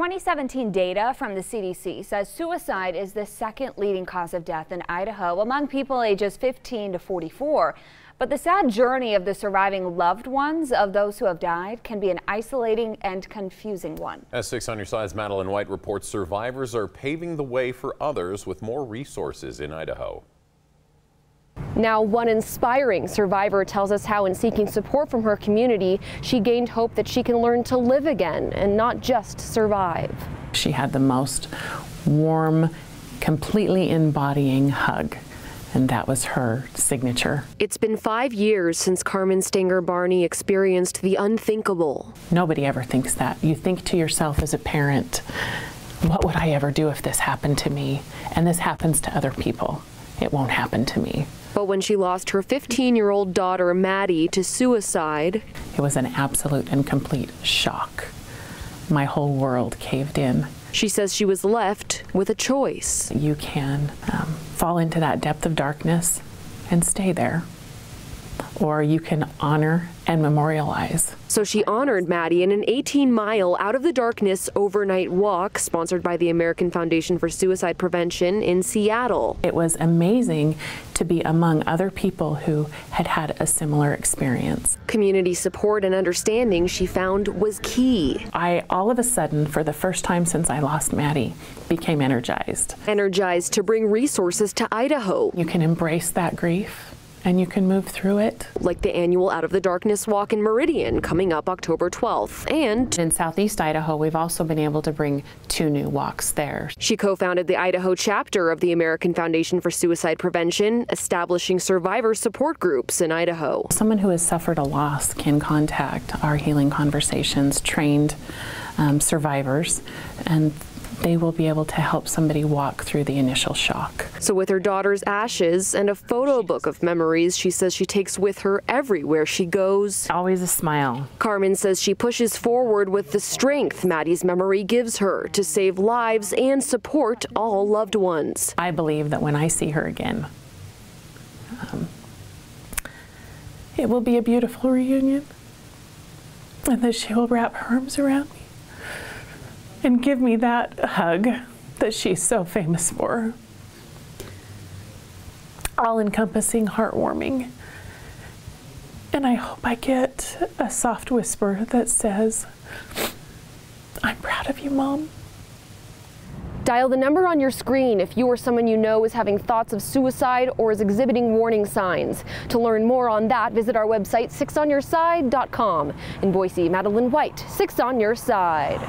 2017 data from the CDC says suicide is the second leading cause of death in Idaho among people ages 15 to 44. But the sad journey of the surviving loved ones of those who have died can be an isolating and confusing one. As 6 on your side's Madeline White reports survivors are paving the way for others with more resources in Idaho. Now, one inspiring survivor tells us how, in seeking support from her community, she gained hope that she can learn to live again and not just survive. She had the most warm, completely embodying hug. And that was her signature. It's been five years since Carmen Stanger Barney experienced the unthinkable. Nobody ever thinks that. You think to yourself as a parent, what would I ever do if this happened to me? And this happens to other people. It won't happen to me. When she lost her 15 year old daughter, Maddie, to suicide, it was an absolute and complete shock. My whole world caved in. She says she was left with a choice. You can um, fall into that depth of darkness and stay there or you can honor and memorialize. So she honored Maddie in an 18 mile out of the darkness overnight walk sponsored by the American Foundation for Suicide Prevention in Seattle. It was amazing to be among other people who had had a similar experience. Community support and understanding she found was key. I all of a sudden, for the first time since I lost Maddie, became energized. Energized to bring resources to Idaho. You can embrace that grief and you can move through it. Like the annual Out of the Darkness Walk in Meridian coming up October 12th. And in Southeast Idaho, we've also been able to bring two new walks there. She co founded the Idaho chapter of the American Foundation for Suicide Prevention, establishing survivor support groups in Idaho. Someone who has suffered a loss can contact our Healing Conversations trained um, survivors and they will be able to help somebody walk through the initial shock. So, with her daughter's ashes and a photo book of memories she says she takes with her everywhere she goes, always a smile. Carmen says she pushes forward with the strength Maddie's memory gives her to save lives and support all loved ones. I believe that when I see her again, um, it will be a beautiful reunion and that she will wrap her arms around me and give me that hug that she's so famous for. All encompassing, heartwarming. And I hope I get a soft whisper that says, I'm proud of you, Mom. Dial the number on your screen if you or someone you know is having thoughts of suicide or is exhibiting warning signs. To learn more on that, visit our website, 6onyourside.com. In Boise, Madeline White, 6 on Your Side.